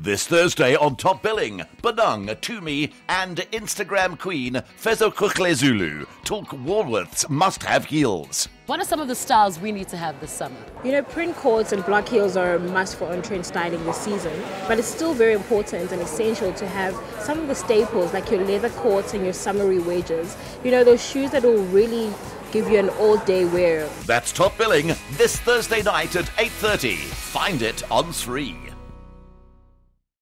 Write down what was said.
This Thursday on Top Billing, Bonang, Tumi, and Instagram queen Fezo Zulu talk Woolworths must have heels. What are some of the styles we need to have this summer? You know, print cords and block heels are a must for on trend styling this season, but it's still very important and essential to have some of the staples like your leather coats and your summery wedges. You know, those shoes that will really give you an all-day wear. That's Top Billing this Thursday night at 8:30. Find it on 3.